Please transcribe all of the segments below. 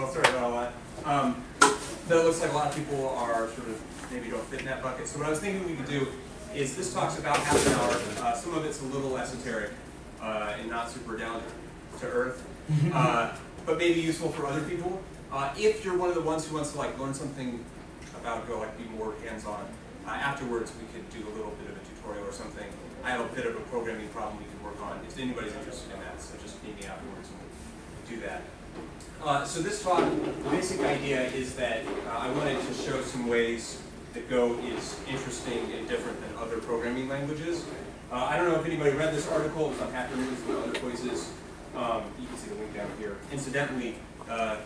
well, sorry about all that. Um, though it looks like a lot of people are sort of maybe don't fit in that bucket. So what I was thinking we could do is this talks about half an hour. Uh, some of it's a little esoteric uh, and not super down to earth, uh, but maybe useful for other people. Uh, if you're one of the ones who wants to like learn something about Go, like be more hands-on, uh, afterwards we could do a little bit of a tutorial or something. I have a bit of a programming problem we can work on if anybody's interested in that. So just meet me afterwards and we'll do that. Uh, so this talk, the basic idea is that uh, I wanted to show some ways that Go is interesting and different than other programming languages. Uh, I don't know if anybody read this article, it's on Hacker News and other places. Um, you can see the link down here. Incidentally, uh,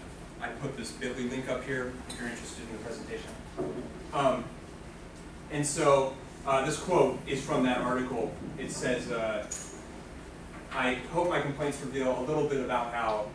I put this bit.ly link up here if you're interested in the presentation. Um, and so uh, this quote is from that article. It says, uh, I hope my complaints reveal a little bit about how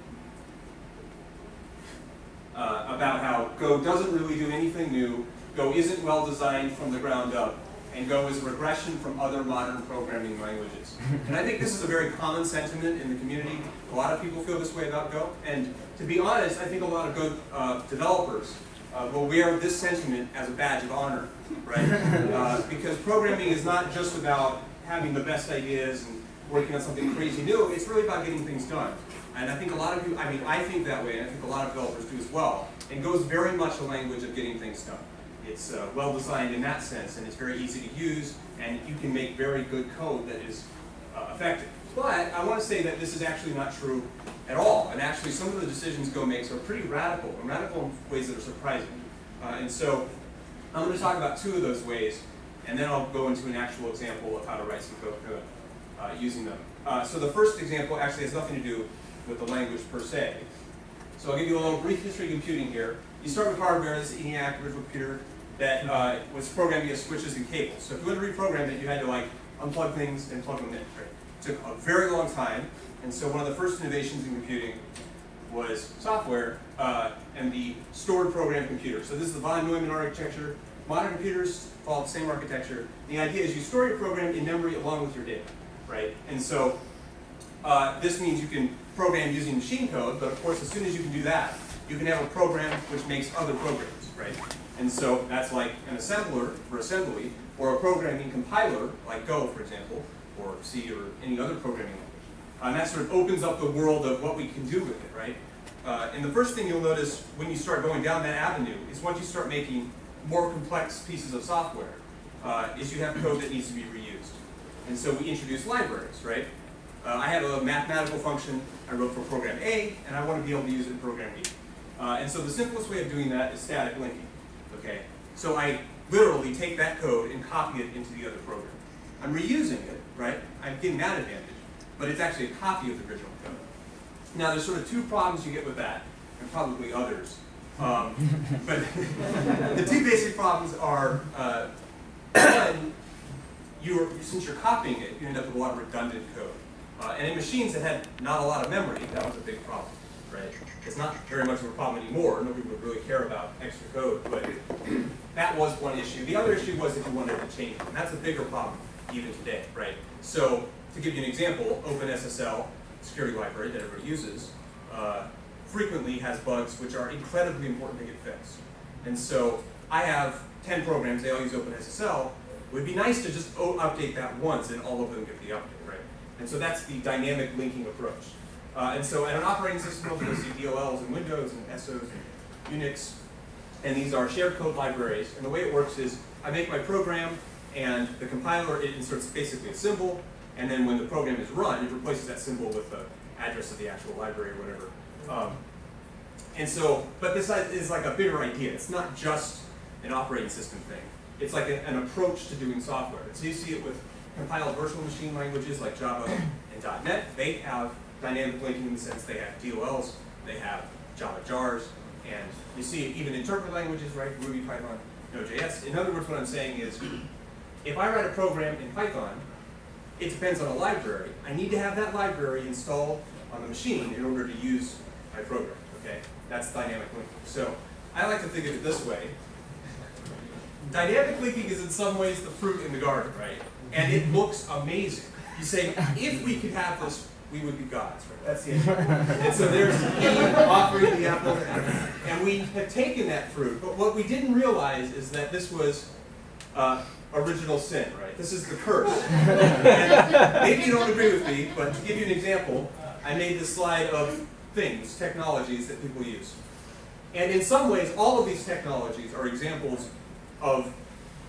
uh, about how Go doesn't really do anything new, Go isn't well designed from the ground up, and Go is a regression from other modern programming languages. And I think this is a very common sentiment in the community. A lot of people feel this way about Go, and to be honest, I think a lot of Go uh, developers uh, will wear this sentiment as a badge of honor, right? Uh, because programming is not just about having the best ideas and working on something crazy new, it's really about getting things done. And I think a lot of you, I mean, I think that way, and I think a lot of developers do as well. And goes very much a language of getting things done. It's uh, well designed in that sense, and it's very easy to use, and you can make very good code that is uh, effective. But I want to say that this is actually not true at all. And actually, some of the decisions Go makes are pretty radical, and radical in ways that are surprising. Uh, and so I'm going to talk about two of those ways, and then I'll go into an actual example of how to write some code uh, using them. Uh, so the first example actually has nothing to do with the language per se. So I'll give you a little brief history of computing here. You start with hardware, this ENIAC virtual computer that uh, was programmed via switches and cables. So if you wanted to reprogram it, you had to like unplug things and plug them in. Right? It took a very long time, and so one of the first innovations in computing was software uh, and the stored program computer. So this is the von Neumann architecture. Modern computers follow the same architecture. The idea is you store your program in memory along with your data, right? And so uh, this means you can program using machine code, but of course, as soon as you can do that, you can have a program which makes other programs, right? And so that's like an assembler for assembly, or a programming compiler, like Go, for example, or C or any other programming language. And that sort of opens up the world of what we can do with it, right? Uh, and the first thing you'll notice when you start going down that avenue is once you start making more complex pieces of software, uh, is you have code that needs to be reused. And so we introduce libraries, right? Uh, I have a mathematical function I wrote for program A, and I want to be able to use it in program B. Uh, and so the simplest way of doing that is static linking. Okay, so I literally take that code and copy it into the other program. I'm reusing it, right? I'm getting that advantage, but it's actually a copy of the original code. Now, there's sort of two problems you get with that, and probably others. Um, but the two basic problems are uh, one, you're, since you're copying it, you end up with a lot of redundant code. Uh, and in machines that had not a lot of memory, that was a big problem, right? It's not very much of a problem anymore. Nobody would really care about extra code, but that was one issue. The other issue was if you wanted to change it. And that's a bigger problem even today, right? So to give you an example, OpenSSL, security library that everybody uses, uh, frequently has bugs which are incredibly important to get fixed. And so I have 10 programs, they all use OpenSSL. It would be nice to just update that once and all of them get the update, right? And so that's the dynamic linking approach. Uh, and so at an operating system, you'll see DLLs in Windows and SOs and Unix, and these are shared code libraries. And the way it works is I make my program, and the compiler, it inserts basically a symbol, and then when the program is run, it replaces that symbol with the address of the actual library or whatever. Um, and so, but this is like a bigger idea. It's not just an operating system thing. It's like a, an approach to doing software. so you see it with compiled virtual machine languages like Java and .NET. They have dynamic linking in the sense they have DLLs, they have Java jars, and you see even in interpreted languages, right? Ruby, Python, Node.js. In other words, what I'm saying is, if I write a program in Python, it depends on a library. I need to have that library installed on the machine in order to use my program, okay? That's dynamic linking. So I like to think of it this way. Dynamic linking is in some ways the fruit in the garden, right? And it looks amazing. You say, if we could have this we would be gods, right? That's the idea. and so there's Eve offering the apple And we have taken that fruit, but what we didn't realize is that this was uh, original sin, right? This is the curse. and maybe you don't agree with me, but to give you an example, I made this slide of things, technologies that people use. And in some ways, all of these technologies are examples of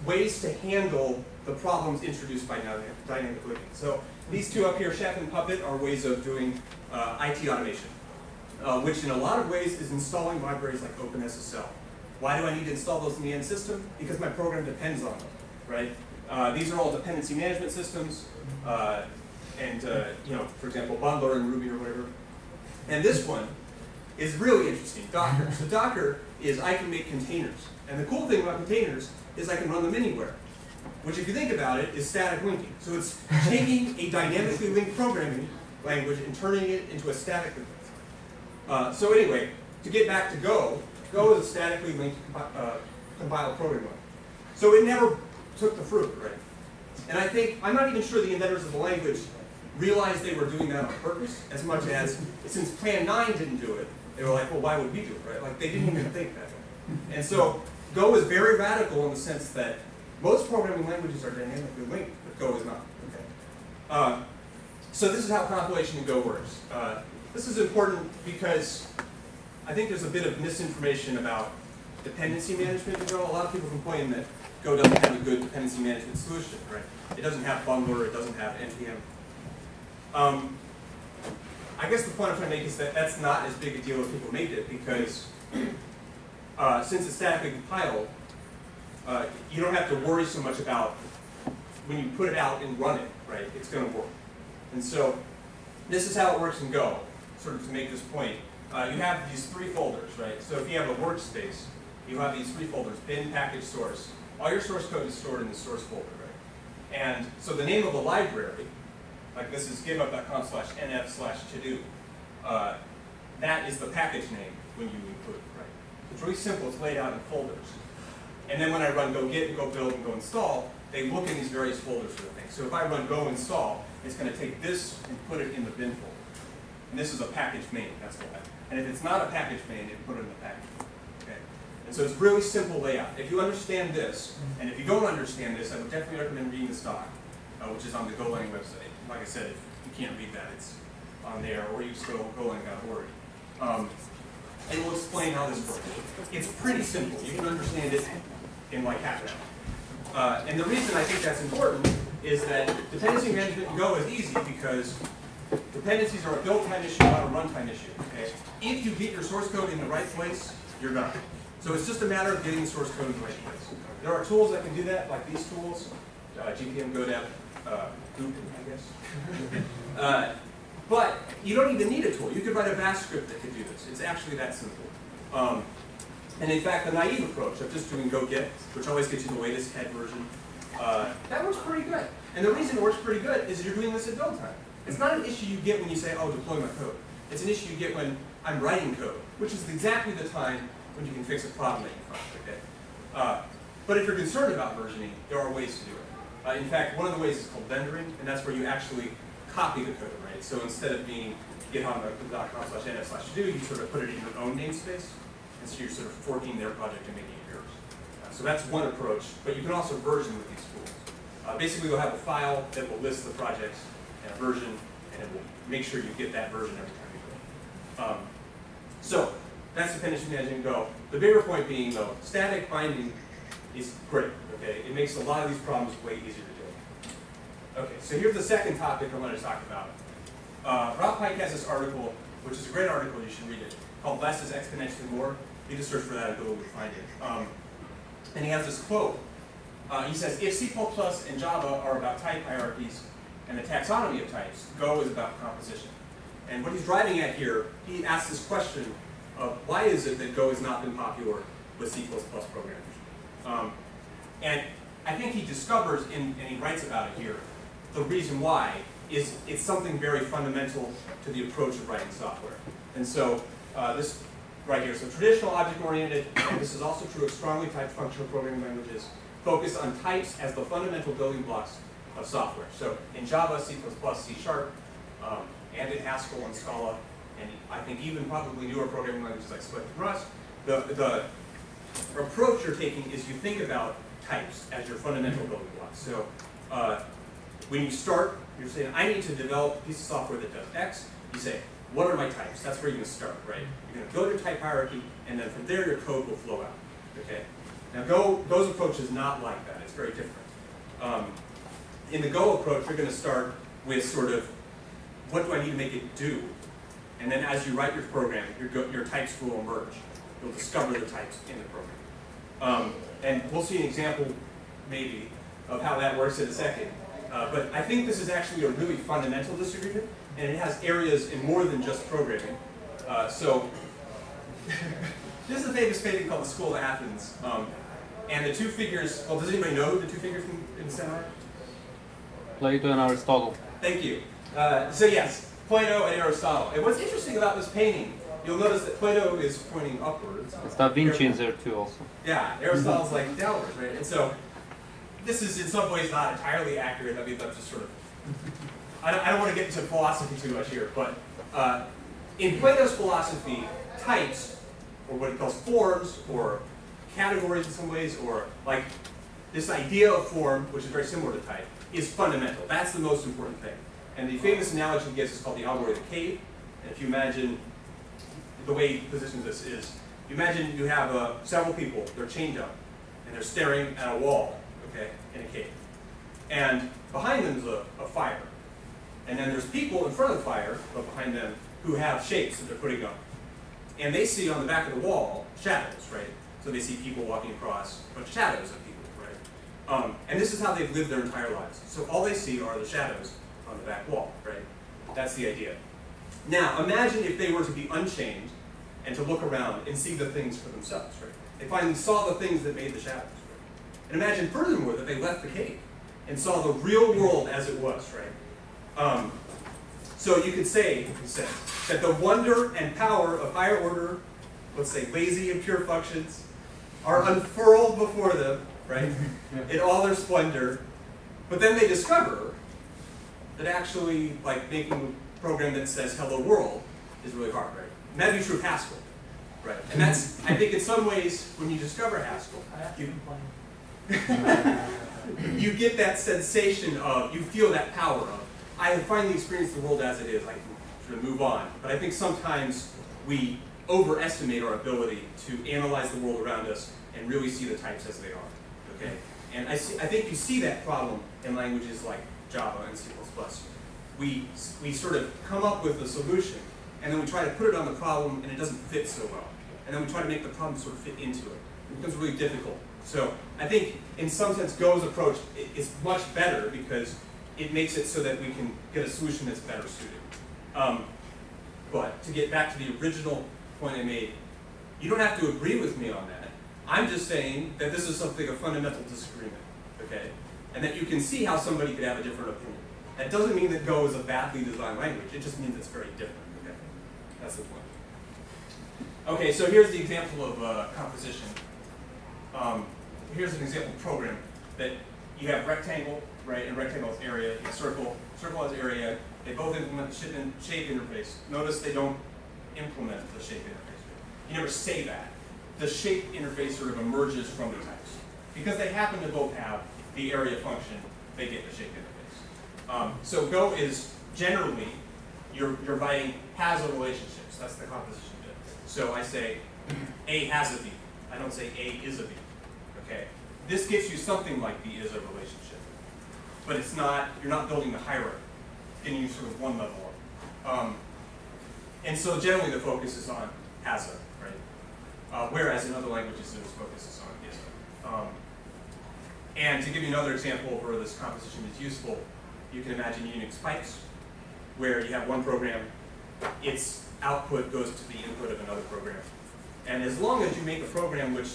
ways to handle the problems introduced by dynamic linking. So these two up here, Chef and Puppet, are ways of doing uh, IT automation, uh, which in a lot of ways is installing libraries like OpenSSL. Why do I need to install those in the end system? Because my program depends on them, right? Uh, these are all dependency management systems, uh, and uh, you know, for example, bundler and Ruby or whatever. And this one is really interesting, Docker. So Docker is I can make containers. And the cool thing about containers is I can run them anywhere which if you think about it, is static linking. So it's taking a dynamically linked programming language and turning it into a static linked. Uh, so anyway, to get back to Go, Go is a statically linked uh, compiled programming language. So it never took the fruit, right? And I think, I'm not even sure the inventors of the language realized they were doing that on purpose, as much as, since Plan 9 didn't do it, they were like, well, why would we do it, right? Like, they didn't even think that. And so, Go is very radical in the sense that most programming languages are dynamically linked, but Go is not. Okay. Uh, so this is how compilation in Go works. Uh, this is important because I think there's a bit of misinformation about dependency management in Go. A lot of people complain that Go doesn't have a good dependency management solution, right? It doesn't have bundler, it doesn't have NPM. Um, I guess the point I'm trying to make is that that's not as big a deal as people make it because uh, since it's statically compiled, uh, you don't have to worry so much about when you put it out and run it, right? It's going to work. And so this is how it works in Go, sort of to make this point. Uh, you have these three folders, right? So if you have a workspace, you have these three folders, bin, package, source. All your source code is stored in the source folder, right? And so the name of the library, like this is github.com slash nf slash to uh, that is the package name when you include? It's really simple, it's laid out in folders. And then when I run go get and go build and go install, they look in these various folders for the thing. So if I run go install, it's going to take this and put it in the bin folder. And this is a package main, that's why. And if it's not a package main, it put it in the package. Okay? And so it's really simple layout. If you understand this, and if you don't understand this, I would definitely recommend reading the doc, uh, which is on the GoLang website. Like I said, if you can't read that, it's on there, or you just go golang.org. Um, and we'll explain how this works. It's pretty simple. You can understand it in like half an hour. Uh, and the reason I think that's important is that dependency management in Go is easy because dependencies are a build time issue, not a runtime issue. Okay? If you get your source code in the right place, you're done. So it's just a matter of getting the source code in the right place. There are tools that can do that, like these tools, uh, GPM, Godep, uh, Goop, I guess. uh, but you don't even need a tool. You could write a bash script that could do this. It's actually that simple. Um, and in fact, the naive approach of just doing go get, which always gets you the latest head version, uh, that works pretty good. And the reason it works pretty good is you're doing this at build time. It's not an issue you get when you say, oh, deploy my code. It's an issue you get when I'm writing code, which is exactly the time when you can fix a problem that you find, okay? Uh, but if you're concerned about versioning, there are ways to do it. Uh, in fact, one of the ways is called vendoring, and that's where you actually copy the code, right? So instead of being github.com slash nf slash do, you sort of put it in your own namespace. And so you're sort of forking their project and making it yours. Uh, so that's one approach, but you can also version with these tools. Uh, basically, you'll have a file that will list the projects and a version, and it will make sure you get that version every time you go. Um, so that's dependency management Go. The bigger point being, though, static binding is great. Okay, it makes a lot of these problems way easier to do. Okay, so here's the second topic I want to talk about. Uh, Pike has this article, which is a great article. You should read it. Called "Less is exponentially more." You just search for that and Google will find it. Um, and he has this quote. Uh, he says, if C++ and Java are about type hierarchies and the taxonomy of types, Go is about composition. And what he's driving at here, he asks this question of why is it that Go has not been popular with C++ programmers? Um, and I think he discovers, in, and he writes about it here, the reason why is it's something very fundamental to the approach of writing software. And so uh, this right here. So traditional object-oriented, and this is also true of strongly typed functional programming languages, focus on types as the fundamental building blocks of software. So in Java, C++, C Sharp, um, and in Haskell and Scala, and I think even probably newer programming languages like Swift and Rust, the, the approach you're taking is you think about types as your fundamental building blocks. So uh, when you start, you're saying, I need to develop a piece of software that does X. You say, what are my types? That's where you're going to start, right? You're going to build your type hierarchy, and then from there your code will flow out. Okay. Now Go, Go's approach is not like that. It's very different. Um, in the Go approach, you're going to start with sort of, what do I need to make it do? And then as you write your program, your, go, your types will emerge. You'll discover the types in the program. Um, and we'll see an example, maybe, of how that works in a second. Uh, but I think this is actually a really fundamental disagreement, and it has areas in more than just programming. Uh, so, this is a famous painting called The School of Athens. Um, and the two figures, well, does anybody know the two figures in, in the center? Plato and Aristotle. Thank you. Uh, so yes, Plato and Aristotle. And what's interesting about this painting, you'll notice that Plato is pointing upwards. It's Da Vinci in there too also. Yeah, Aristotle's like downwards, right? And so this is in some ways not entirely accurate. I mean, that's just sort of, I don't, I don't want to get into philosophy too much here, but uh, in Plato's philosophy, types, or what he calls forms, or categories in some ways, or like this idea of form, which is very similar to type, is fundamental. That's the most important thing. And the famous analogy he gives is called the allegory of the cave. And if you imagine, the way he positions this is, you imagine you have uh, several people, they're chained up, and they're staring at a wall, okay, in a cave. And behind them is a, a fire. And then there's people in front of the fire, but behind them, who have shapes that they're putting up. And they see on the back of the wall shadows, right? So they see people walking across, but shadows of people, right? Um, and this is how they've lived their entire lives. So all they see are the shadows on the back wall, right? That's the idea. Now, imagine if they were to be unchained and to look around and see the things for themselves, right? They finally saw the things that made the shadows? And imagine furthermore that they left the cave and saw the real world as it was, right? Um, so you could say, say that the wonder and power of higher order, let's say lazy and pure functions, are unfurled before them, right, in all their splendor. But then they discover that actually, like making a program that says "Hello World" is really hard, right? And that'd be true of Haskell, right? And that's, I think, in some ways, when you discover Haskell, you, you get that sensation of, you feel that power of, I have finally experienced the world as it is. I can sort of move on. But I think sometimes we overestimate our ability to analyze the world around us and really see the types as they are. Okay? And I, see, I think you see that problem in languages like Java and C++. We, we sort of come up with a solution, and then we try to put it on the problem, and it doesn't fit so well. And then we try to make the problem sort of fit into it. It becomes really difficult. So I think, in some sense, Go's approach is much better because it makes it so that we can get a solution that's better suited. Um, but to get back to the original point I made, you don't have to agree with me on that. I'm just saying that this is something of fundamental disagreement, okay? And that you can see how somebody could have a different opinion. That doesn't mean that Go is a badly designed language. It just means it's very different, okay? That's the point. Okay, so here's the example of uh, composition. Um, here's an example program that you have rectangle, right, and rectangle is area, and circle, circle has area. They both implement the shape interface. Notice they don't implement the shape interface. You never say that. The shape interface sort of emerges from the types. Because they happen to both have the area function, they get the shape interface. Um, so Go is generally, you're, you're writing has a relationships. That's the composition bit. So I say A has a B. I don't say A is a B. Okay? This gives you something like the is a relationship. But it's not, you're not building the hierarchy. Getting you sort of one level up. Um, and so generally the focus is on has a, right? Uh, whereas in other languages the focus is on is a. Um, and to give you another example where this composition is useful, you can imagine Unix pipes, where you have one program, its output goes to the input of another program. And as long as you make a program which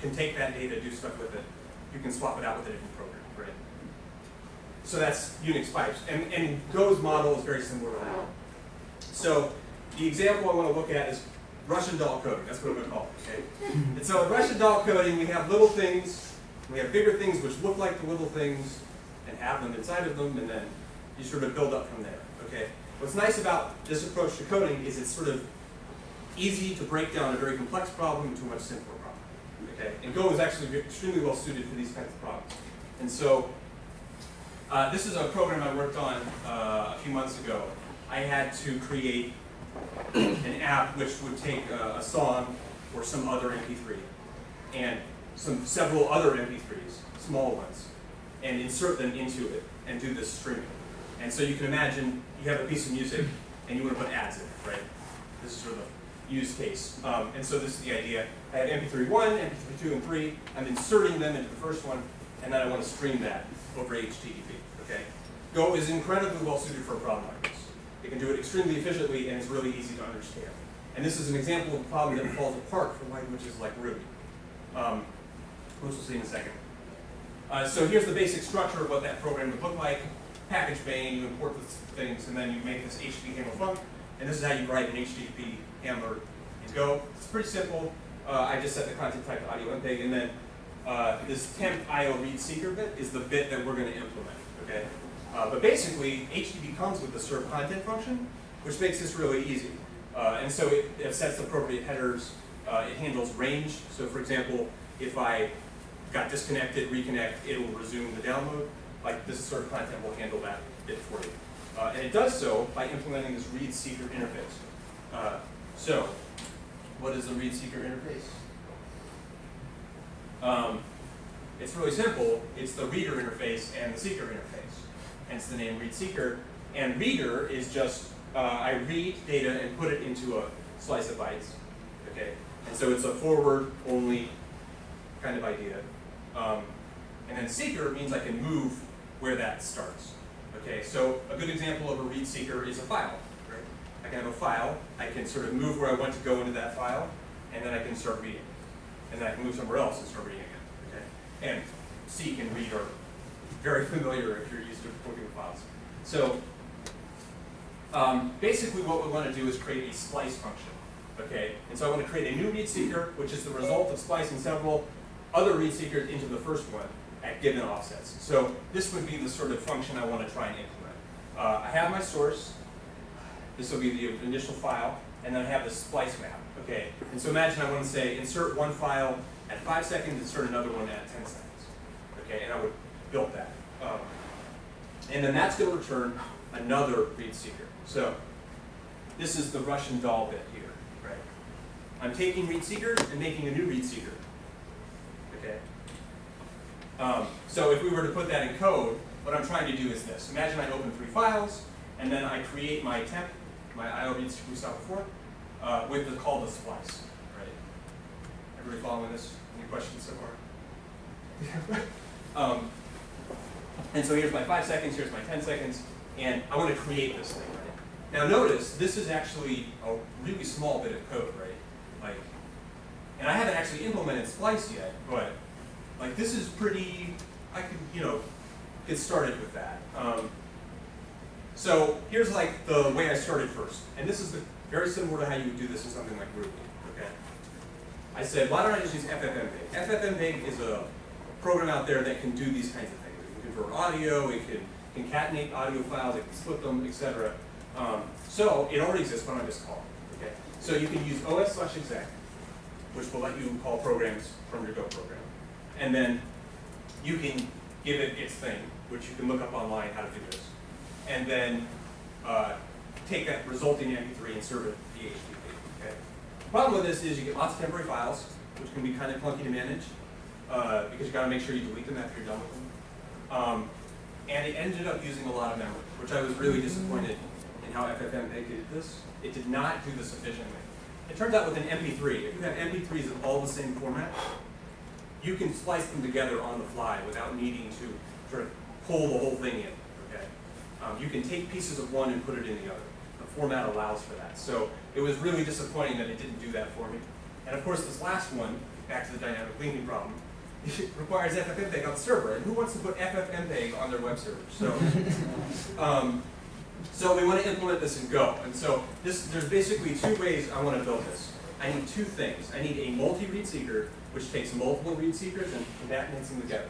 can take that data, do stuff with it, you can swap it out with a different program, right? So that's Unix pipes. And, and Go's model is very similar to that. So the example I want to look at is Russian doll coding. That's what I'm going to call it, okay? And so in Russian doll coding, we have little things, we have bigger things which look like the little things and have them inside of them, and then you sort of build up from there, okay? What's nice about this approach to coding is it's sort of easy to break down a very complex problem into a much simpler. Okay, and Go is actually extremely well suited for these kinds of problems. And so, uh, this is a program I worked on uh, a few months ago. I had to create an app which would take a, a song or some other MP3 and some several other MP3s, small ones, and insert them into it and do this streaming. And so you can imagine you have a piece of music and you want to put ads in it, right? This is sort of use case. Um, and so this is the idea. I have MP3 1, MP3 2, and 3. I'm inserting them into the first one, and then I want to stream that over HTTP, okay? Go is incredibly well suited for a problem like this. It can do it extremely efficiently, and it's really easy to understand. And this is an example of a problem that falls apart from languages like Ruby, um, which we'll see in a second. Uh, so here's the basic structure of what that program would look like. Package main, you import the things, and then you make this HTTP handle func, and this is how you write an HTTP handler in Go. It's pretty simple. Uh, I just set the content type to audio MPEG, and then uh, this temp IO read seeker bit is the bit that we're going to implement. Okay, uh, but basically HTTP comes with the serve content function, which makes this really easy. Uh, and so it, it sets the appropriate headers. Uh, it handles range. So for example, if I got disconnected, reconnect, it will resume the download. Like this sort of content will handle that bit for you. Uh, and it does so by implementing this read seeker interface. Uh, so, what is the read seeker interface? Um, it's really simple. It's the reader interface and the seeker interface. Hence the name read seeker. And reader is just, uh, I read data and put it into a slice of bytes. Okay? And so it's a forward only kind of idea. Um, and then seeker means I can move where that starts. Okay, so a good example of a read seeker is a file. I can have a file, I can sort of move where I want to go into that file, and then I can start reading. And then I can move somewhere else and start reading again. Okay? And seek and read are very familiar if you're used to working with files. So um, basically what we want to do is create a splice function. Okay, and so I want to create a new read seeker, which is the result of splicing several other read seekers into the first one at given offsets. So this would be the sort of function I want to try and implement. Uh, I have my source. This will be the initial file, and then I have the splice map. Okay, and so imagine I want to say insert one file at five seconds, insert another one at 10 seconds. Okay, and I would build that. Um, and then that's going to return another read seeker. So this is the Russian doll bit here, right? I'm taking read seekers and making a new read seeker. Okay. Um, so if we were to put that in code, what I'm trying to do is this. Imagine I open three files, and then I create my temp, my IO read seeker we saw before, uh, with the call to splice. Right? Everybody following this? Any questions so far? um, and so here's my five seconds, here's my 10 seconds, and I want to create this thing, right? Now notice, this is actually a really small bit of code, right? Like, and I haven't actually implemented splice yet, but like this is pretty, I could, you know, get started with that. Um, so here's like the way I started first. And this is the, very similar to how you would do this in something like Ruby, okay? I said, why don't I just use FFmpeg? FFmpeg is a program out there that can do these kinds of things. It can convert audio, it can concatenate audio files, it can split them, etc. Um, so it already exists, why don't I just call it, okay? So you can use os slash exec, which will let you call programs from your Go program. And then you can give it its thing, which you can look up online how to do this. And then uh, take that resulting MP3 and serve it via HTTP. Okay? The problem with this is you get lots of temporary files, which can be kind of clunky to manage, uh, because you've got to make sure you delete them after you're done with them. Um, and it ended up using a lot of memory, which I was really disappointed in how FFmpeg did this. It did not do this efficiently. It turns out with an MP3, if you have MP3s of all the same format, you can splice them together on the fly without needing to sort of pull the whole thing in. Can take pieces of one and put it in the other. The format allows for that. So it was really disappointing that it didn't do that for me. And of course, this last one, back to the dynamic linking problem, requires FFmpeg on the server. And who wants to put FFmpeg on their web server? So, um, so we want to implement this in Go. And so this, there's basically two ways I want to build this. I need two things. I need a multi-read seeker, which takes multiple read seekers and concatenates them together.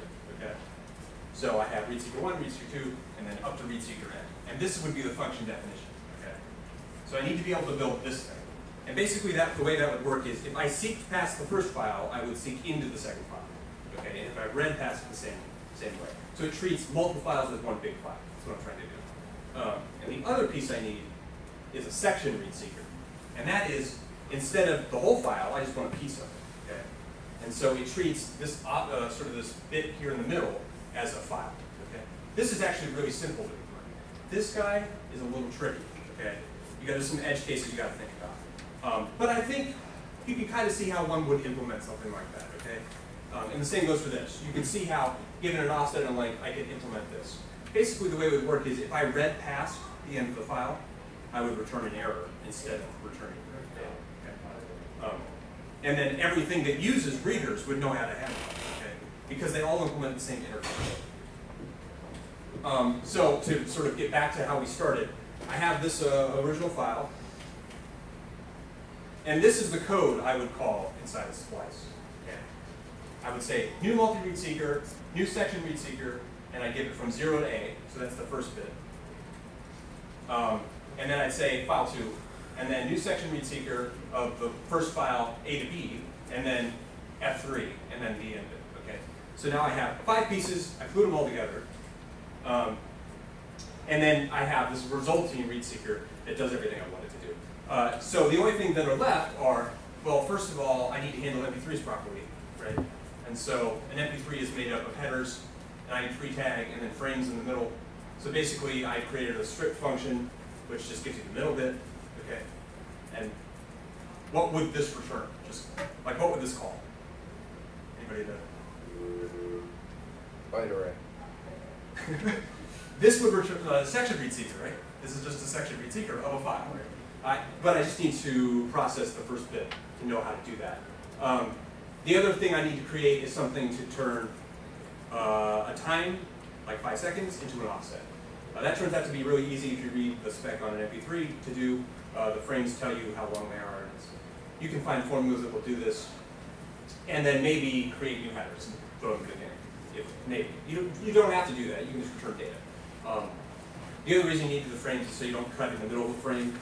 So I have read seeker one, read seeker two, and then up to read seeker n. And this would be the function definition. Okay. So I need to be able to build this thing. And basically that, the way that would work is if I seek past the first file, I would seek into the second file. Okay, and if I read past the same, same way. So it treats multiple files as one big file. That's what I'm trying to do. Um, and the other piece I need is a section read seeker. And that is, instead of the whole file, I just want a piece of it. Okay? And so it treats this uh, sort of this bit here in the middle as a file. Okay? This is actually really simple to implement. This guy is a little tricky. Okay? You got some edge cases you got to think about. Um, but I think you can kind of see how one would implement something like that. Okay? Um, and the same goes for this. You can see how, given an offset and a length, I could implement this. Basically, the way it would work is if I read past the end of the file, I would return an error instead of returning data. Okay? Um, and then everything that uses readers would know how to handle it? Because they all implement the same interface. Um, so to sort of get back to how we started, I have this uh, original file, and this is the code I would call inside of Splice. Okay? I would say new multi-read seeker, new section read seeker, and I give it from zero to A, so that's the first bit. Um, and then I'd say file two, and then new section read seeker of the first file A to B, and then F3, and then the end bit. So now I have five pieces. I put them all together, um, and then I have this resulting read seeker that does everything I want it to do. Uh, so the only thing that are left are, well, first of all, I need to handle MP3s properly, right? And so an MP3 is made up of headers, an ID3 tag, and then frames in the middle. So basically, I created a strip function, which just gives you the middle bit, okay? And what would this return? Just like what would this call? Anybody know? Byte array. This would return a section read seeker, right? This is just a section read seeker of a file. I, but I just need to process the first bit to know how to do that. Um, the other thing I need to create is something to turn uh, a time, like five seconds, into an offset. Uh, that turns out to be really easy if you read the spec on an MP3 to do. Uh, the frames tell you how long they are. You can find formulas that will do this. And then maybe create new headers throw them in the. If. You don't, you don't have to do that. You can just return data. Um, the other reason you need the frames is so you don't cut in the middle of the frame.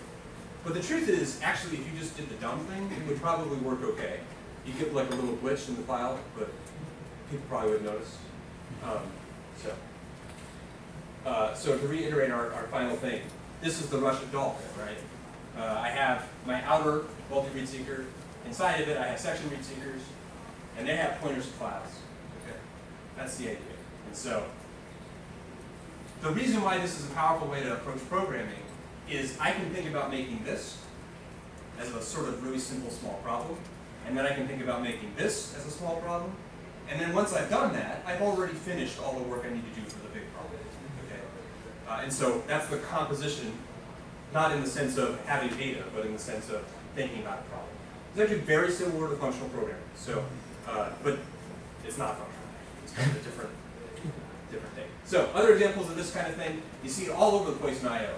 But the truth is, actually, if you just did the dumb thing, it would probably work okay. You get like a little glitch in the file, but people probably wouldn't notice. Um, so, uh, so to reiterate our, our final thing, this is the Russian dolphin, right? Uh, I have my outer multi-read seeker. Inside of it, I have section read seekers, and they have pointers to files. That's the idea. And so, the reason why this is a powerful way to approach programming is I can think about making this as a sort of really simple small problem, and then I can think about making this as a small problem, and then once I've done that, I've already finished all the work I need to do for the big problem. Okay, uh, and so that's the composition, not in the sense of having data, but in the sense of thinking about a problem. It's actually very similar to functional programming. So, uh, but it's not functional. Kind of a different, different thing. So, other examples of this kind of thing, you see it all over the place in I/O,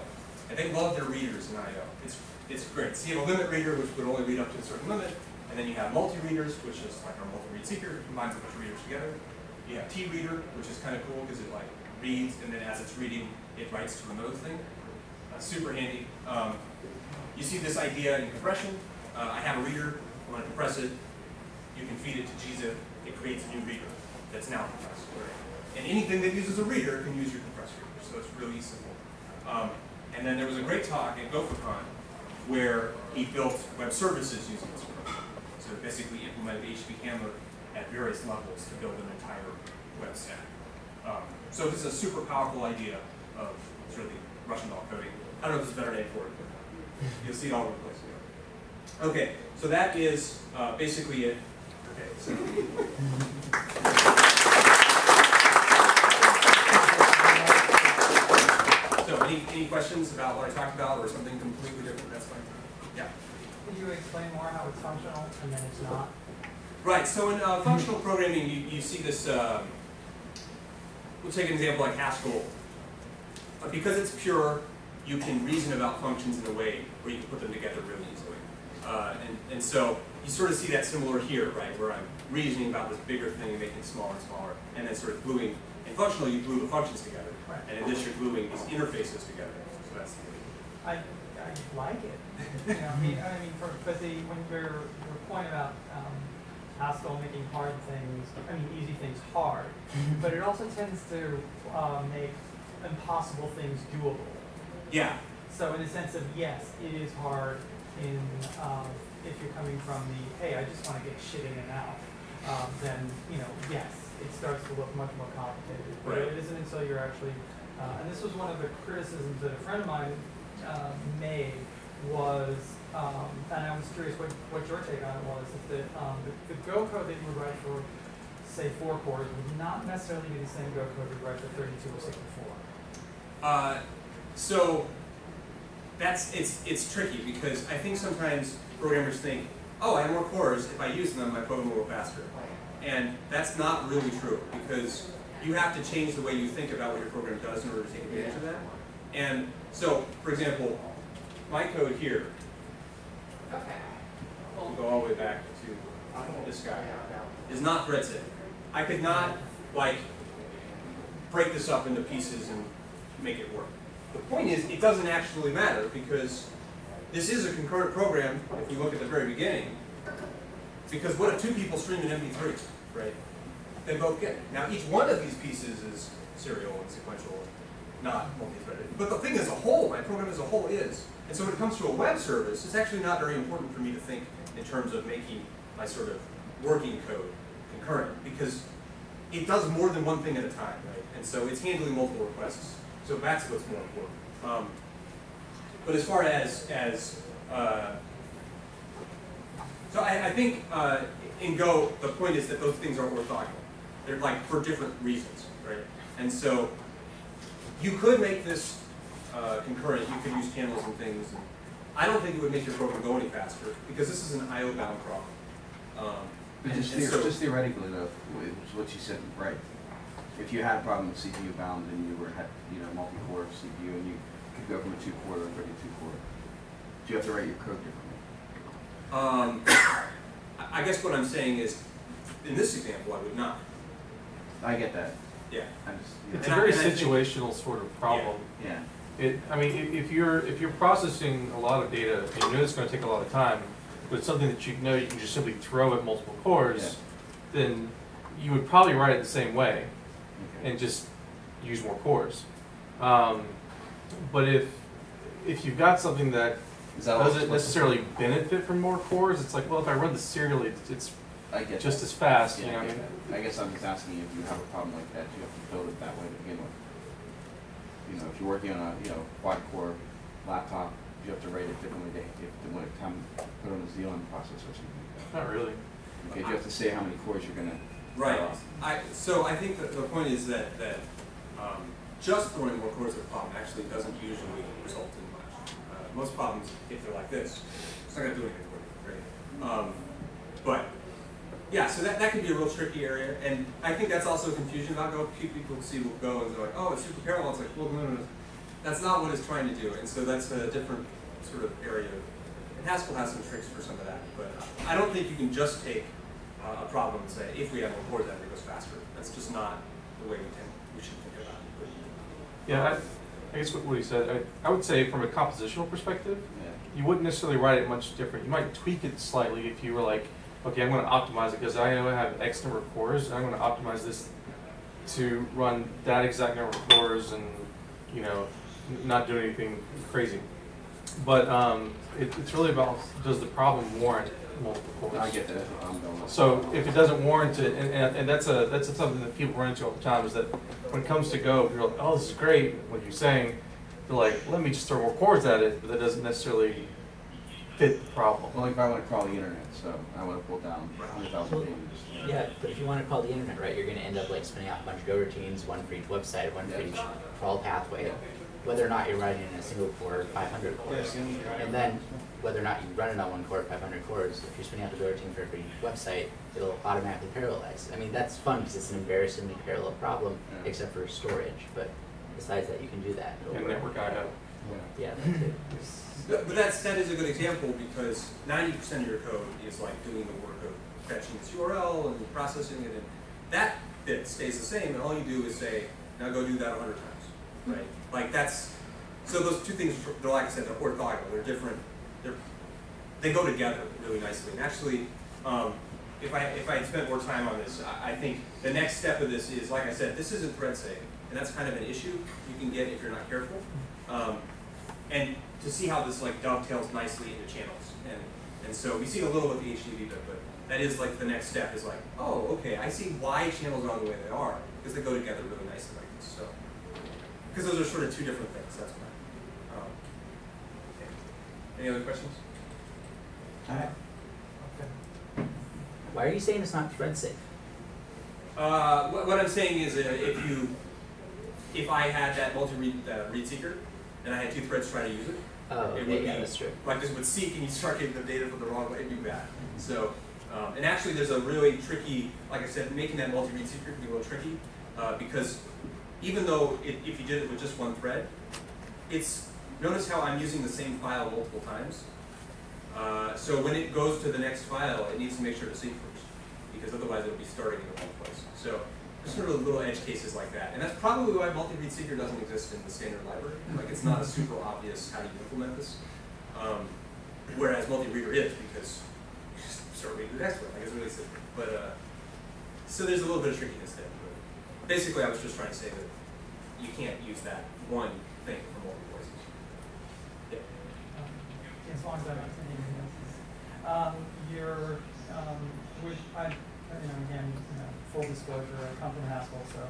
and they love their readers in I/O. It's it's great. So you have a limit reader, which would only read up to a certain limit, and then you have multi-readers, which is like our multi-read seeker, combines a bunch of readers together. You have TeeReader, which is kind of cool because it like reads, and then as it's reading, it writes to another thing. Uh, super handy. Um, you see this idea in compression. Uh, I have a reader. I want to compress it. You can feed it to gzip. It creates a new reader that's now compressed. And anything that uses a reader can use your compressed reader. So it's really simple. Um, and then there was a great talk at GopherCon where he built web services using this approach. So basically implemented HTTP handler at various levels to build an entire web stack. Um, so this is a super powerful idea of sort of the Russian doll coding. I don't know if there's a better name for it, but you'll see it all over the place. Okay, so that is uh, basically it. Okay, so. So any, any questions about what I talked about or something completely different? That's fine. Yeah. Could you explain more how it's functional and then it's not? Right, so in uh, functional programming, you, you see this, um, we'll take an example like Haskell. But because it's pure, you can reason about functions in a way where you can put them together really easily. Uh, and, and so you sort of see that similar here, right, where I'm reasoning about this bigger thing and making it smaller and smaller, and then sort of gluing, in functional you glue the functions together, Right. and in this you're gluing these interfaces together. So that's the I, I like it. You know, I mean, I mean, for, but the, when your, your point about, um, Haskell making hard things, I mean, easy things hard, but it also tends to, uh, make impossible things doable. Yeah, So in a sense of, yes, it is hard in, um, if you're coming from the, hey, I just wanna get shit in and out, um, then, you know, yes, it starts to look much more complicated. But Right. it isn't until you're actually, uh, and this was one of the criticisms that a friend of mine, uh, made was, um, and I was curious what, what your take on it was, is that, um, the, the Go code that you would write for, say, four cores would not necessarily be the same Go code you'd write for thirty-two or sixty-four. Uh, so that's it's it's tricky because I think sometimes programmers think, oh, I have more cores. If I use them, my program will go faster, and that's not really true because you have to change the way you think about what your program does in order to take advantage of that. And so, for example, my code here, we'll go all the way back to this guy, is not thread safe. I could not like break this up into pieces and make it work. The point is, it doesn't actually matter because this is a concurrent program, if we look at the very beginning. Because what if two people stream an MP3, right? They both get it. Now, each one of these pieces is serial and sequential, not multi-threaded. But the thing as a whole, my program as a whole is. And so when it comes to a web service, it's actually not very important for me to think in terms of making my sort of working code concurrent because it does more than one thing at a time, right? And so it's handling multiple requests. So that's what's more important. Um, but as far as as uh, so I, I think uh, in Go the point is that those things are orthogonal. They're like for different reasons, right? And so you could make this uh, concurrent. You could use channels and things. And I don't think it would make your program go any faster because this is an I/O bound problem. Um, But just, and so- just theoretically though, what you said, right? If you had a problem with CPU bound and you were, had, you know, multi-core CPU and you could go from a two-core to a thirty-two core, do you have to write your code differently? Um, I I guess what I'm saying is, in this example, I would not. I get that, Yeah. I just, It's And a I- very and I think- situational sort of problem. yeah, It, I mean, if, if you're, if you're processing a lot of data, and you know it's gonna take a lot of time, but it's something that you know you can just simply throw at multiple cores, yeah. then you would probably write it the same way okay. and just use more cores. Um, but if, if you've got something that Is that all? doesn't necessarily benefit from more cores, it's like, well, if I run this serially, it's, it's I get just that. as fast, you Yeah, know, I I get mean. that. I guess I'm just asking if you have a problem like that, you have to build it that way to begin with. You know, if you're working on a, you know, quad-core laptop, you have to write it differently to, if, when it come, put on a Xeon processor or something like that. Not really. that. Okay, you have to say how many cores you're gonna. Right. Uh, I, so I think that the point is that, that um, just throwing more cores at a problem actually doesn't usually result in much. Most problems, if they're like this, it's not gonna do anything for you, right? Um, but, yeah, so that, that can be a real tricky area, and I think that's also a confusion about Go. People see Go and they're like, oh, it's super parallel. It's like, well, no, no, no. That's not what it's trying to do, and so that's a different sort of area. And Haskell has some tricks for some of that, but I don't think you can just take uh, a problem and say, if we have more cores, that it goes faster. That's just not the way we tend, we should think about it. Yeah, I, I guess what what he said, I, I would say from a compositional perspective, Yeah. you wouldn't necessarily write it much different. You might tweak it slightly if you were like, okay, I'm going to optimize it because I know I have X number of cores, and I'm going to optimize this to run that exact number of cores and, you know, not do anything crazy. But um, it, it's really about does the problem warrant multiple cores? I get that, I'm going. So if it doesn't warrant it, and, and, and that's a, that's something that people run into all the time, is that when it comes to Go, you're like, oh, this is great, what you're saying, they're like, let me just throw more cores at it, but that doesn't necessarily fit the problem. Well, if I wanna crawl the internet, so I wanna pull down a hundred thousand pages. Yeah, but if you want to call the internet, right, you're going to end up like spinning out a bunch of Go routines, one for each website, one for each crawl pathway, whether or not you're writing in a single core 500 cores. And then whether or not you run it on one core 500 cores, if you're spinning out the Go routine for every website, it'll automatically parallelize. I mean, that's fun because it's an embarrassingly parallel problem, Yeah. except for storage. But besides that, you can do that. It'll And work. network I/O. Yeah, that too. But, but that's, that is a good example because ninety percent of your code is like doing the work of fetching this URL and processing it, and that bit stays the same, and all you do is say, now go do that a hundred times, right? Mm-hmm. Like that's, So those two things, they're like I said, they're orthogonal, they're different, they're, they go together really nicely. And actually, um, if I, if I had spent more time on this, I, I think the next step of this is, like I said, this isn't thread safe, and that's kind of an issue you can get if you're not careful. Um, and to see how this like dovetails nicely into channels. And, and so we see a little with the HTTP bit, but that is like the next step is like, oh, okay, I see why channels are the way they are, because they go together really nicely like this, so. Because those are sort of two different things, that's. Any other questions? Okay. Why are you saying it's not thread safe? Uh, what, what I'm saying is uh, if you, if I had that multi-read uh, read seeker, and I had two threads trying to use it, Oh, It would yeah, be- that's true. like this would seek and you start getting the data from the wrong way, it'd be bad. So, um, and actually there's a really tricky, like I said, making that multi-read seeker can be a little tricky, uh, because even though it, if you did it with just one thread, it's, notice how I'm using the same file multiple times? Uh, so when it goes to the next file, it needs to make sure to seek first, because otherwise it'll be starting in the wrong place. So, just sort of little edge cases like that. And that's probably why multi-read seeker doesn't exist in the standard library. Like it's not a super obvious how you implement this. Um, whereas multi-reader is because you just start reading the next one. Like it's really simple. But uh, so there's a little bit of trickiness there. But basically, I was just trying to say that you can't use that one thing for. Um, As long as I'm not saying anything else. Um, your, um, which I, you know, again, you know, full disclosure, I come from Haskell, so,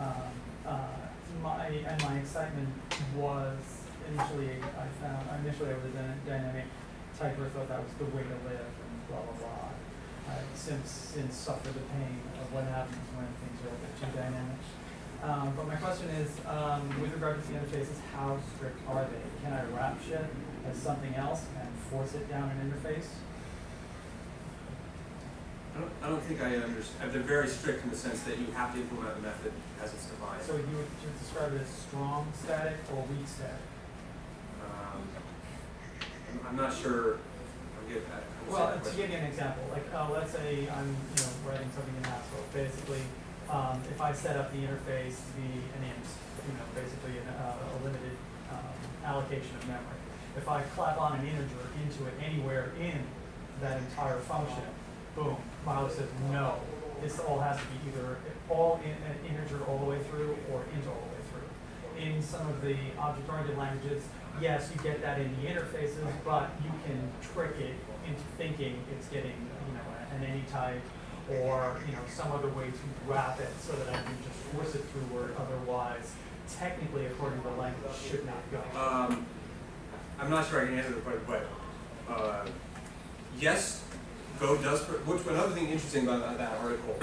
um, uh, my, and my excitement was initially, I found, initially I was a dyna- dynamic typer, thought that was the way to live and blah, blah, blah. I've since, since suffered the pain of what happens when things are a bit too dynamic. Um, but my question is, um, with regard to the interfaces, how strict are they? Can I wrap shit as something else and force it down an interface? I don't, I don't think I understand. They're very strict in the sense that you have to implement the method as it's defined. So you would, you would describe it as strong static or weak static? Um, I'm, I'm not sure. I'll get that. Well, to give you an example, like, uh, let's say I'm, you know, writing something in Haskell, basically, um, if I set up the interface to be an int, you know, basically an, uh, a limited, um, allocation of memory. If I clap on an integer into it anywhere in that entire function, boom, Milo says, no, this all has to be either all in, an integer all the way through or int all the way through. In some of the object-oriented languages, yes, you get that in the interfaces, but you can trick it into thinking it's getting, you know, an any type or, you know, some other way to wrap it so that I can just force it through where otherwise, technically, according to the language, should not go. Um, I'm not sure I can answer the question, but uh, yes, Go does. Which another thing interesting about that article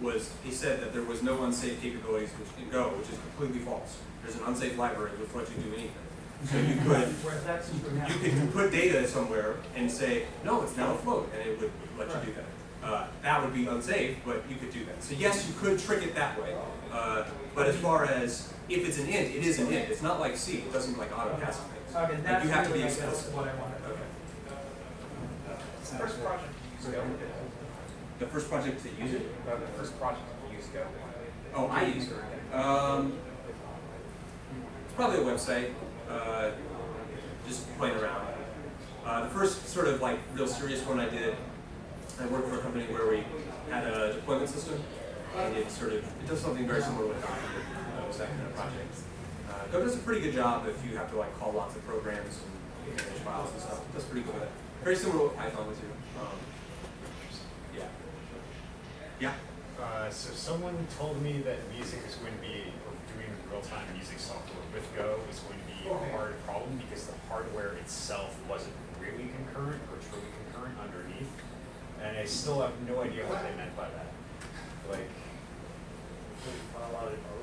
was he said that there was no unsafe capabilities which in Go, which is completely false. There's an unsafe library which lets you do anything. So you could Whereas that's super now. you could put data somewhere and say, no, it's now afloat, and it would let you do that. Uh, that would be unsafe, but you could do that. So yes, you could trick it that way. Uh, but as far as if it's an int, it is an int. It's not like C. It doesn't like auto things. Okay, Like, that's you have to be I guess, explicit. what I wanted. Okay. First project you used Go. The first project to use it? Uh, the first project you used Go. Oh, I use it. Um, it's probably a website, uh, just playing around. Uh, the first sort of like real serious one I did, I worked for a company where we had a deployment system, and it sort of it does something very similar with Docker. Uh, it was that kind of project. Go does a pretty good job if you have to like call lots of programs and manage files and stuff. It does pretty good. Very similar to what Python would do. Um, yeah. Yeah. Uh, so someone told me that music is going to be, or doing real-time music software with Go is going to be a hard problem because the hardware itself wasn't really concurrent or truly concurrent underneath. And I still have no idea what they meant by that. Like, a lot of, No,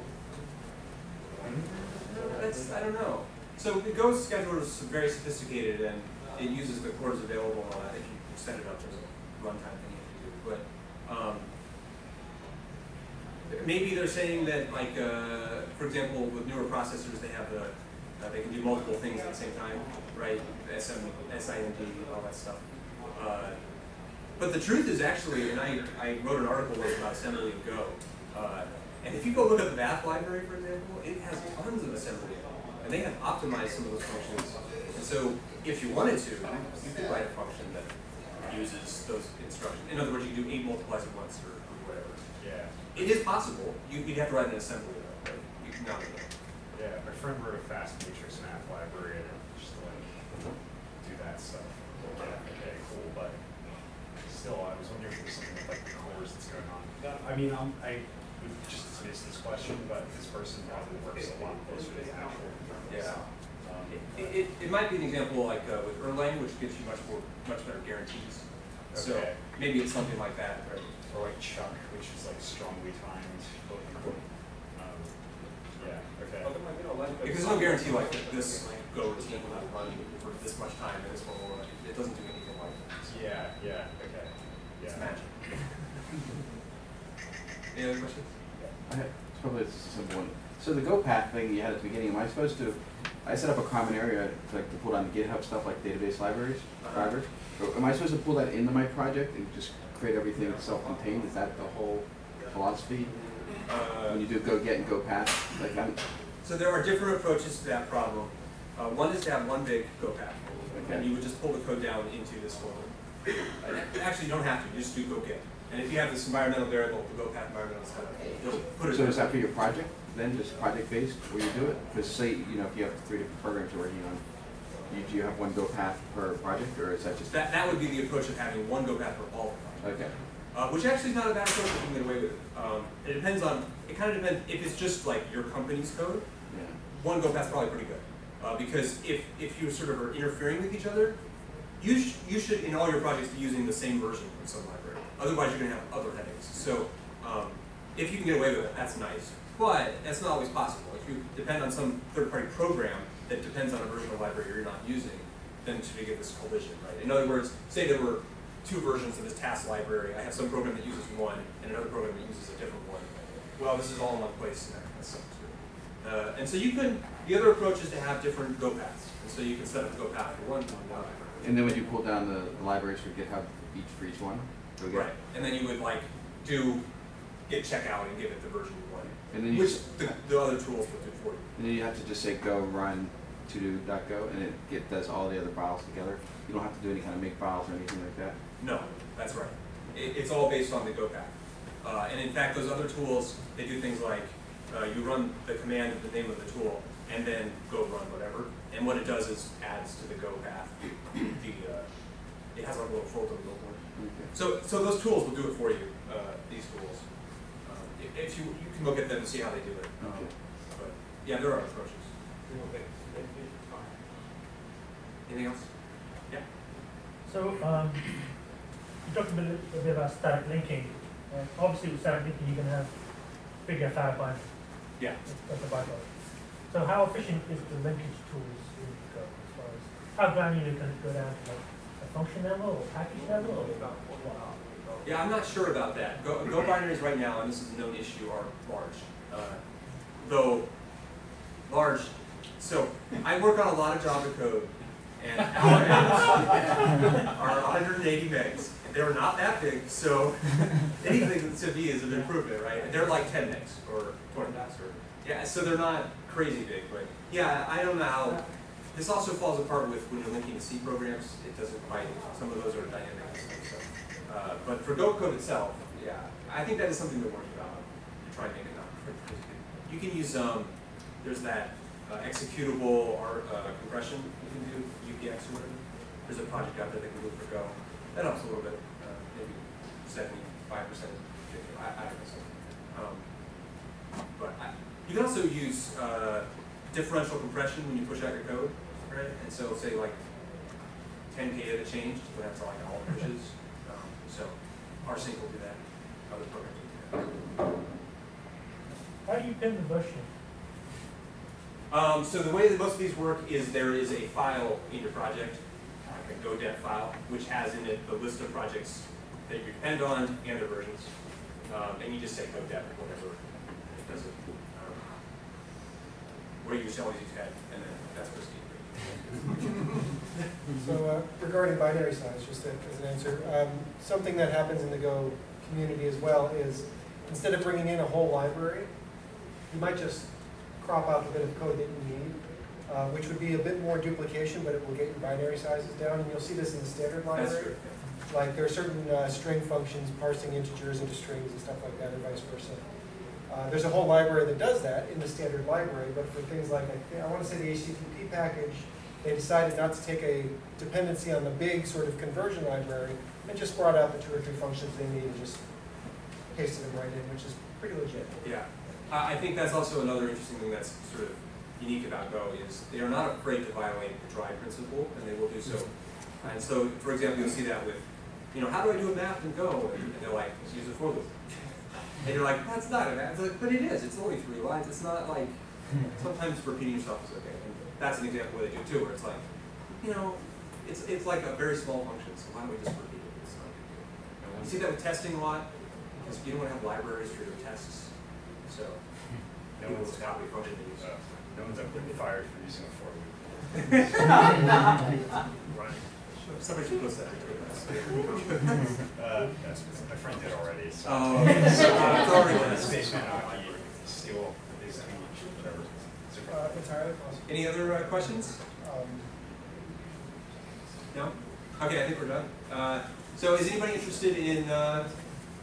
That's, I don't know. So the Go scheduler is very sophisticated and it uses the cores available and all that if you set it up as a runtime thing you have to do. But, um, maybe they're saying that like, uh, for example, with newer processors, they have the, uh, they can do multiple things at the same time, right? SM, SIMD, all that stuff. Uh, but the truth is actually, and I, I wrote an article about assembly of Go. And if you go look at the math library, for example, it has tons of assembly and they have optimized some of those functions. And so, if you wanted to, you could write a function that uses those instructions. In other words, you do eight multiplies at once or or whatever. Yeah, It is possible. You, you'd have to write an assembly though, but you can not. yeah, my friend wrote a fast matrix math library and just like do that stuff. Yeah, okay, cool, but still, I was wondering if there's something with like the cores that's going on. I mean, I'm, I would just dismiss this question, but this person probably works a lot closer to the actual. Yeah. Um, It, it, it might be an example like uh, with Erlang, which gives you much more, much better guarantees. Okay. So maybe it's something like that, right? Or like Chuck, which is like strongly timed, quote unquote. Um, yeah, okay. Because there's no guarantee like that this Go routine will not run for this much time and this one will run. It doesn't do anything like that. Yeah, yeah, okay. Yeah. It's magic. Any other questions? Okay, It's probably a simple one. So the Go path thing you had at the beginning, am I supposed to, I set up a common area to like to pull down the GitHub stuff like database libraries, Uh-huh. Or Am I supposed to pull that into my project and just create everything self-contained? Is that the whole philosophy? Uh, When you do Go Get and Go Path, like I'm, So there are different approaches to that problem. Uh, one is to have one big go path, and you would just pull the code down into this folder. Actually, you don't have to, you just do go get. And if you have this environmental variable, the go path environmental stuff, it'll put it. so is that for your project then, just project based where you do it? Because say, you know, if you have three different programs you're working on, you, do you have one Go path per project or is that just? That, that would be the approach of having one go path for all the projects. Okay, Uh, which actually is not a bad approach if you can get away with it. Um, it depends on, it kind of depends, if it's just like your company's code, yeah. one go path's probably pretty good. Uh, because if, if you sort of are interfering with each other, you, sh- you should, in all your projects, be using the same version of some library. Otherwise, you're gonna have other headaches. So, um, if you can get away with it, that's nice. But that's not always possible. If you depend on some third-party program that depends on a version of the library you're not using, then you get this collision, right? In other words, say there were two versions of this task library. I have some program that uses one and another program that uses a different one. Well, this is all in one place, and that kind of stuff too. Uh, and so you can, the other approach is to have different go paths. And so you can set up a go path for one, And then would you pull down the the libraries for GitHub each for each one? Go Get? Right, and then you would like do git checkout and give it the version you want. And then you, Which the, the other tools will do for you. and then you have to just say go run to do.go and it get, does all the other files together. You don't have to do any kind of make files or anything like that. No, that's right. It, it's all based on the go path. Uh, and in fact, those other tools, they do things like, uh, you run the command of the name of the tool, and then go run whatever. And what it does is adds to the go path. The, uh, it has like a little folder built in. Okay. So, so those tools will do it for you, uh, these tools. Um, if, if you, you can look at them and see how they do it. Um, Okay. But, yeah, there are approaches. Anything else? Yeah? So, um, you talked a bit, a bit about static linking. Uh, obviously, with static linking, you can have bigger file binding. Yeah. That's a byproduct. So, how efficient is the linkage tools in Go as far as how granular can it go down to like a function level or package level or? Yeah, I'm not sure about that. Go, Go binaries right now, and this is a known issue, are large. Uh, though, large, so I work on a lot of Java code, and our megs are 180 megs. They're not that big, so anything to me is an improvement, right? They're like 10 megs or 20 megs, or yeah. So they're not crazy big, but yeah, I don't know how. This also falls apart with when you're linking to C programs. It doesn't quite. Some of those are dynamic. So, uh, but for Go code itself, yeah, I think that is something to worry about. To try and make it not. You can use um, there's that uh, executable or uh, compression you can do UPX or whatever. There's a project out there that can do for Go. That helps a little bit, uh, maybe seventy-five percent. I, I don't know. Um, but I, you can also use uh, differential compression when you push out your code, right? And so say like 10k of the change, but that's like all pushes. Um, so rsync will do that. Other programs will do that. How do you pin the version? Um, so the way that most of these work is there is a file in your project, like a Godep file, which has in it the list of projects that you depend on and their versions. Um, and you just say Godep or whatever it does it. Um, or you just always use head, and then that's Christine. So uh, regarding binary size, just as an answer, um, something that happens in the Go community as well is instead of bringing in a whole library, you might just crop out the bit of code that you need uh, which would be a bit more duplication, but it will get your binary sizes down, and you'll see this in the standard library. Like, there are certain uh, string functions parsing integers into strings and stuff like that, and vice versa. Uh, There's a whole library that does that in the standard library, but for things like, I I want to say the HTTP package, they decided not to take a dependency on the big sort of conversion library, and just brought out the two or three functions they need and just pasted them right in, which is pretty legit. Yeah, I, think that's also another interesting thing that's sort of unique about Go is they are not afraid to violate the DRY principle, and they will do so. And so, for example, you'll see that with, you know, how do I do a map in Go? And they're like, use a for loop. And you're like, that's not a math, It's like, but it is, it's only three lines, it's not like, sometimes repeating yourself is okay. And that's an example where they do too, where it's like, you know, it's, it's like a very small function, so why don't we just repeat it? It's not a big deal. And we see that with testing a lot, because you don't want to have libraries for your tests, so. No people one's, just copy a function they use. uh, no one's ever been fired for using a for loop. Running. Somebody should post that on Twitter. Uh, that's, my friend did already, so. Oh, okay. So, uh, it's already done. Spaceman, uh, like, steal his tweet, whatever. Uh, Entirely possible. Any other uh, questions? Um, No? Okay, I think we're done. Uh, so is anybody interested in, uh,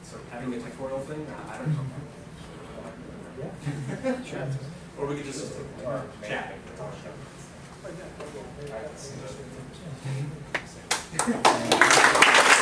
sort of having a tutorial thing? I don't know. Sure. Or we could just chat. 何を言うんですか?